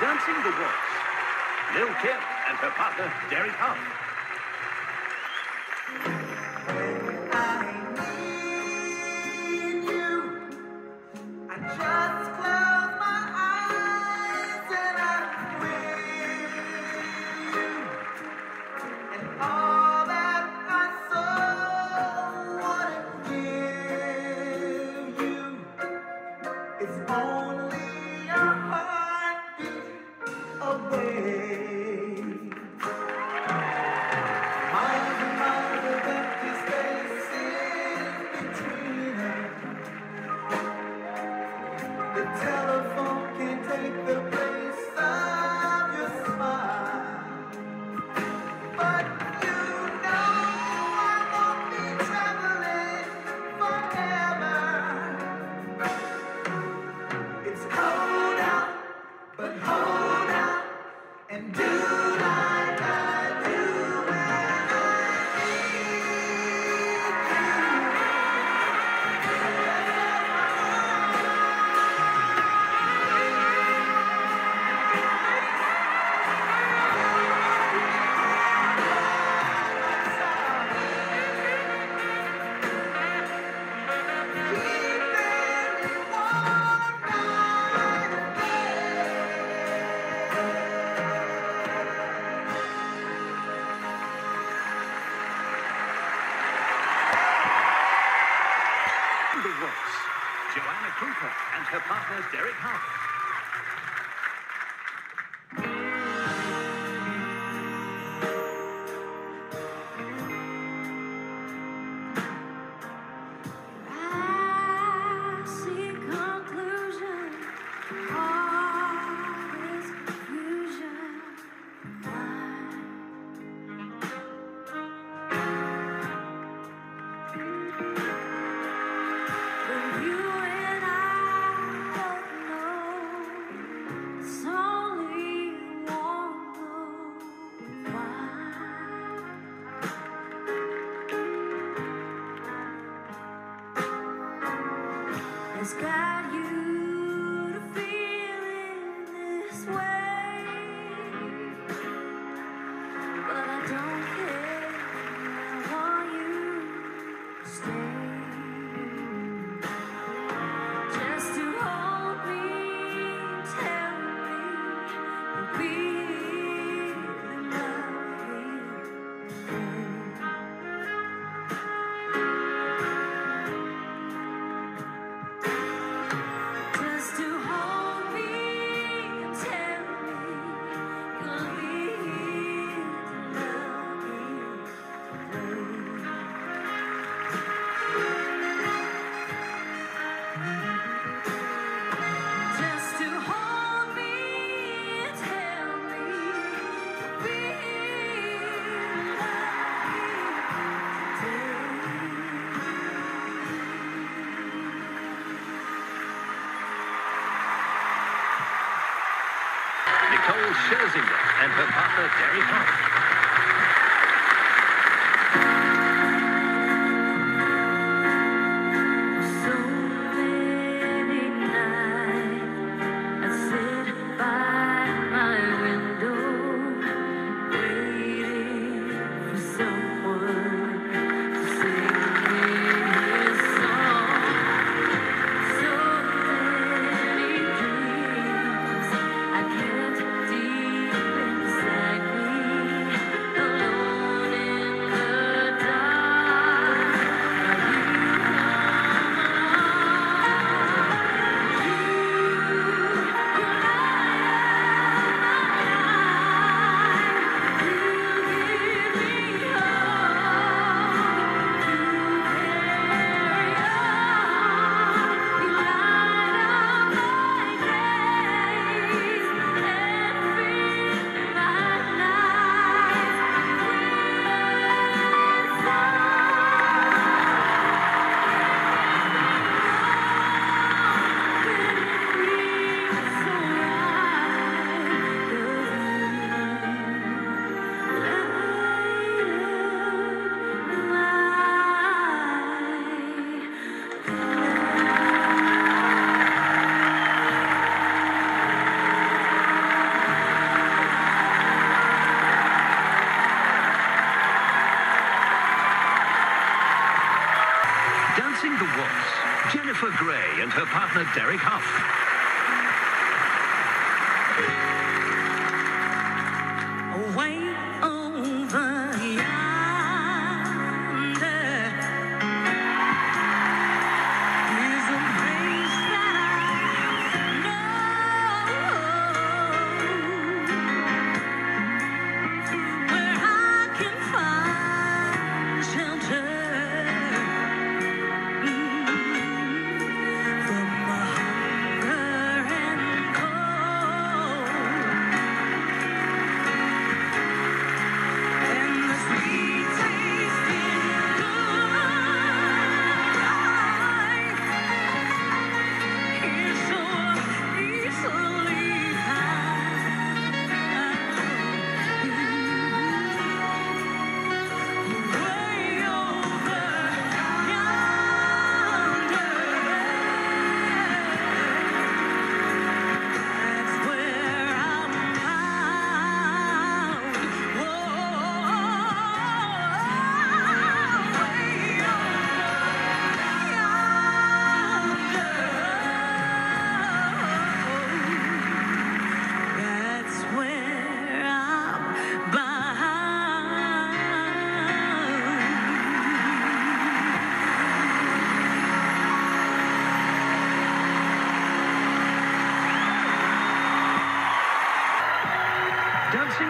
dancing the waltz. Lil Kim and her partner, Derek Hough. The telephone can take the you to feel feeling this way. Nicole Scherzinger and her partner, Derek Hough. partner Derek Hough.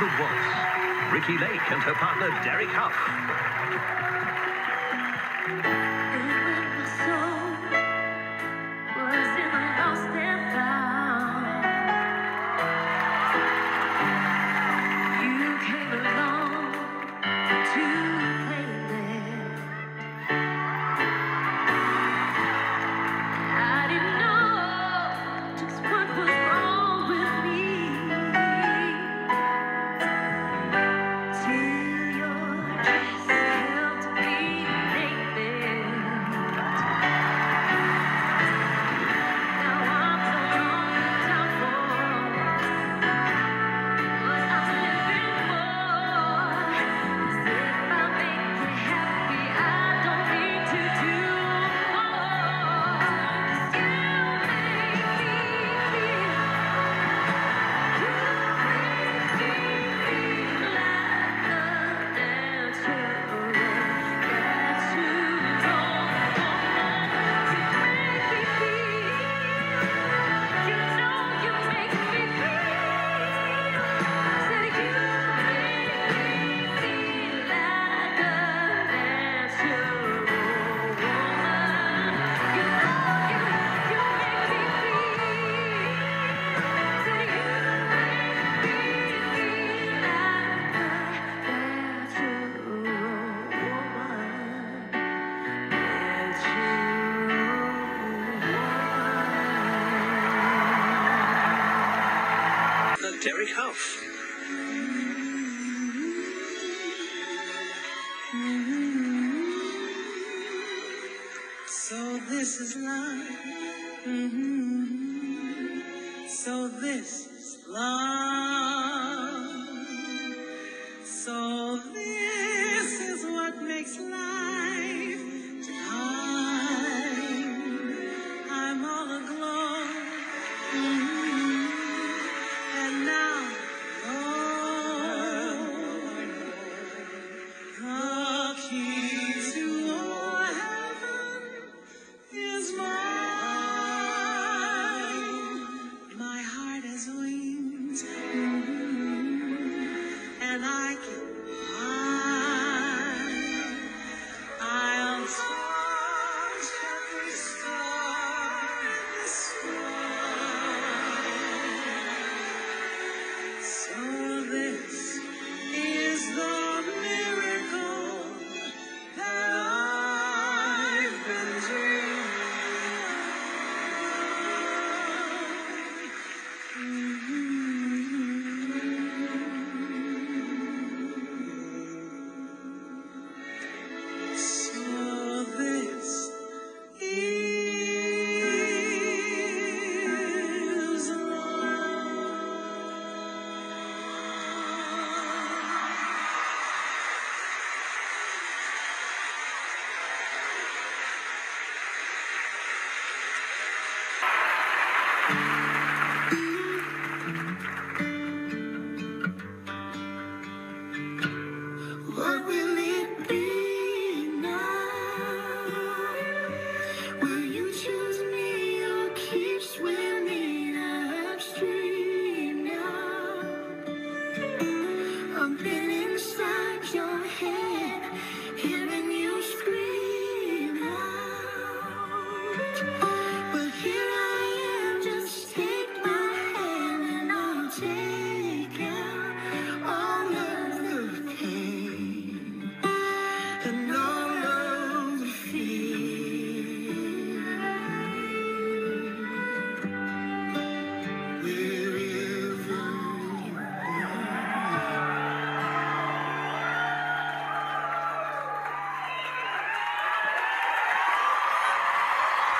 the Ricki Lake and her partner Derek Hough. Derek Hough. So this is love. Mm-hmm. So this is love. So this is what makes life. Hakim.